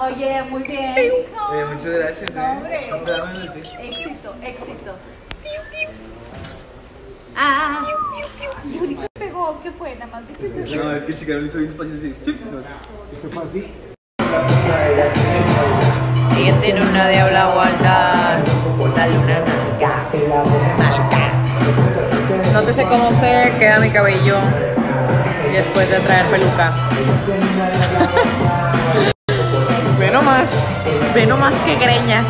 Oye, muy bien. Eh, muchas gracias. Eh. de. Éxito, éxito. Ah, y ahorita pegó, ¿qué fue? Nada más viste No, es que el chicano lo hizo bien espacio así. Sí. Eso fue así. Ella tiene una diabla guarda, una luna nalga. Nótese cómo se queda mi cabello después de traer peluca. Nomás, ve nomás que greñas.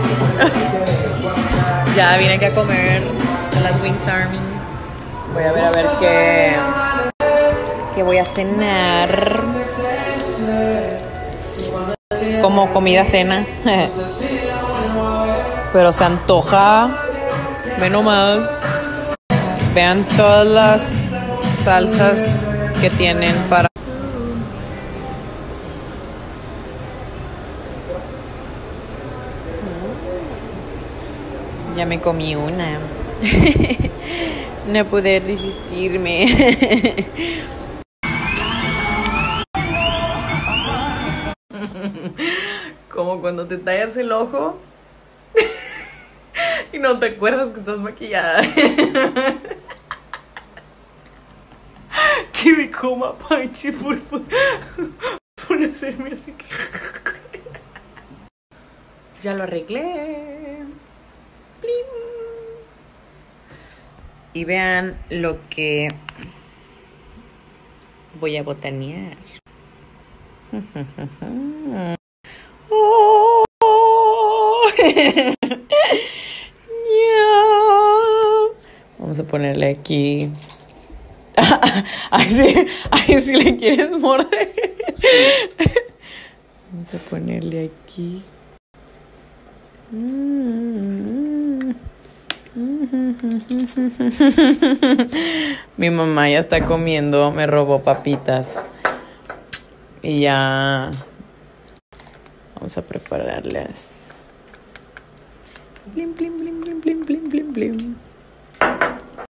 ya vine aquí a comer a las Wings Army. Voy a ver a ver qué, qué voy a cenar. Es como comida cena. Pero se antoja. Ve nomás. Vean todas las salsas que tienen para. Ya me comí una. no pude resistirme. Como cuando te tallas el ojo y no te acuerdas que estás maquillada. que me coma Panchi por, por hacerme así. ya lo arreglé. Y vean lo que voy a botanear. Oh. Vamos a ponerle aquí. Ahí sí, ahí sí le quieres morder. Vamos a ponerle aquí. Mi mamá ya está comiendo, me robó papitas. Y ya vamos a prepararlas. Blim, blim, blim, blim, blim, blim, blim, blim.